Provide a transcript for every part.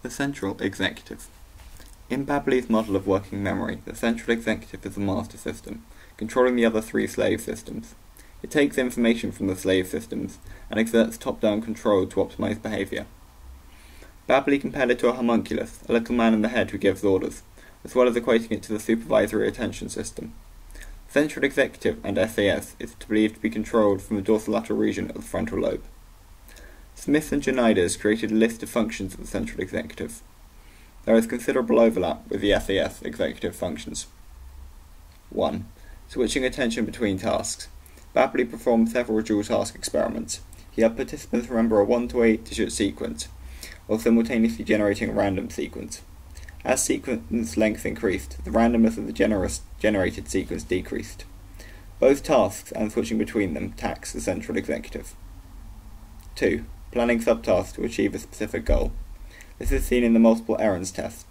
The Central Executive. In Baddeley's model of working memory, the central executive is the master system, controlling the other three slave systems. It takes information from the slave systems and exerts top-down control to optimize behavior. Baddeley compared it to a homunculus, a little man in the head who gives orders, as well as equating it to the supervisory attention system. Central executive and SAS is believed to be controlled from the dorsolateral region of the frontal lobe. Smith and Jonides created a list of functions of the central executive. There is considerable overlap with the SAS executive functions. 1. Switching attention between tasks. Baddeley performed several dual task experiments. He had participants remember a 1 to 8 digit sequence, while simultaneously generating a random sequence. As sequence length increased, the randomness of the generated sequence decreased. Both tasks and switching between them tax the central executive. 2 planning subtasks to achieve a specific goal. This is seen in the multiple errands test.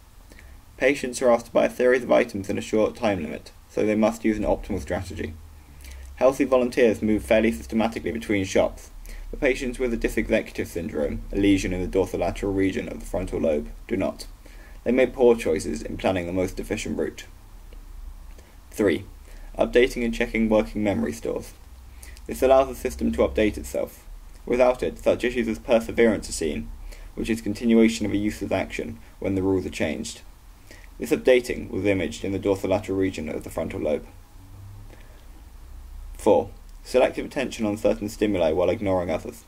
Patients are asked to buy a series of items in a short time limit, so they must use an optimal strategy. Healthy volunteers move fairly systematically between shops, but patients with a dysexecutive syndrome, a lesion in the dorsolateral region of the frontal lobe, do not. They make poor choices in planning the most efficient route. 3. Updating and checking working memory stores. This allows the system to update itself. Without it, such issues as perseverance are seen, which is continuation of a useless action when the rules are changed. This updating was imaged in the dorsolateral region of the frontal lobe. 4. Selective attention on certain stimuli while ignoring others.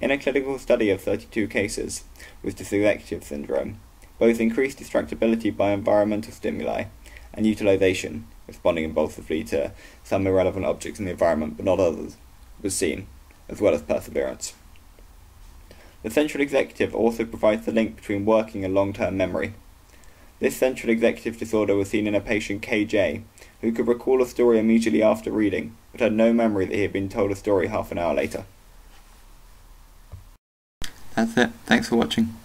In a clinical study of 32 cases with dysexecutive syndrome, both increased distractibility by environmental stimuli and utilization, responding impulsively to some irrelevant objects in the environment but not others, was seen as well as perseverance. The central executive also provides the link between working and long-term memory. This central executive disorder was seen in a patient KJ, who could recall a story immediately after reading, but had no memory that he had been told a story half an hour later. That's it. Thanks for watching.